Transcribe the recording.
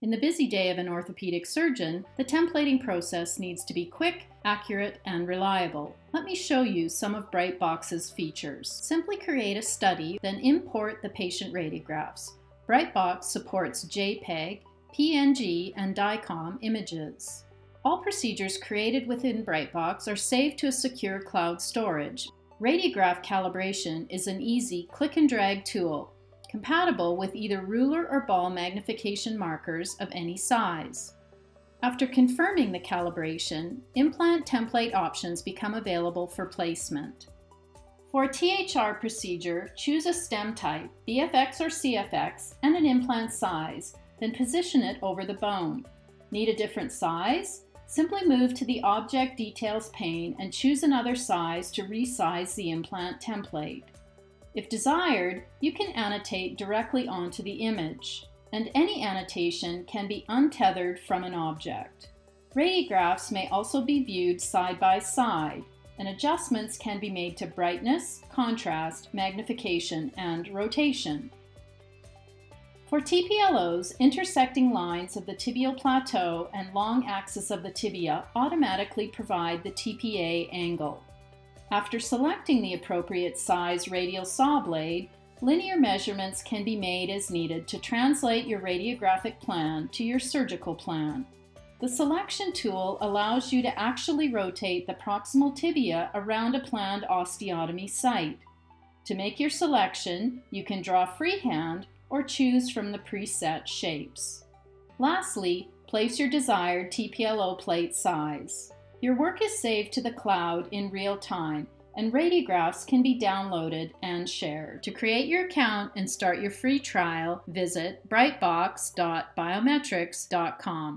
In the busy day of an orthopedic surgeon, the templating process needs to be quick, accurate, and reliable. Let me show you some of BrightBox's features. Simply create a study, then import the patient radiographs. BrightBox supports JPEG, PNG, and DICOM images. All procedures created within BrightBox are saved to a secure cloud storage. Radiograph calibration is an easy click and drag tool compatible with either ruler or ball magnification markers of any size. After confirming the calibration, implant template options become available for placement. For a THR procedure, choose a stem type, BFX or CFX, and an implant size, then position it over the bone. Need a different size? Simply move to the Object Details pane and choose another size to resize the implant template. If desired, you can annotate directly onto the image, and any annotation can be untethered from an object. Radiographs may also be viewed side by side, and adjustments can be made to brightness, contrast, magnification, and rotation. For TPLOs, intersecting lines of the tibial plateau and long axis of the tibia automatically provide the TPA angle. After selecting the appropriate size radial saw blade, linear measurements can be made as needed to translate your radiographic plan to your surgical plan. The selection tool allows you to actually rotate the proximal tibia around a planned osteotomy site. To make your selection, you can draw freehand or choose from the preset shapes. Lastly, place your desired TPLO plate size. Your work is saved to the cloud in real time, and radiographs can be downloaded and shared. To create your account and start your free trial, visit brightbox.biomedtrix.com.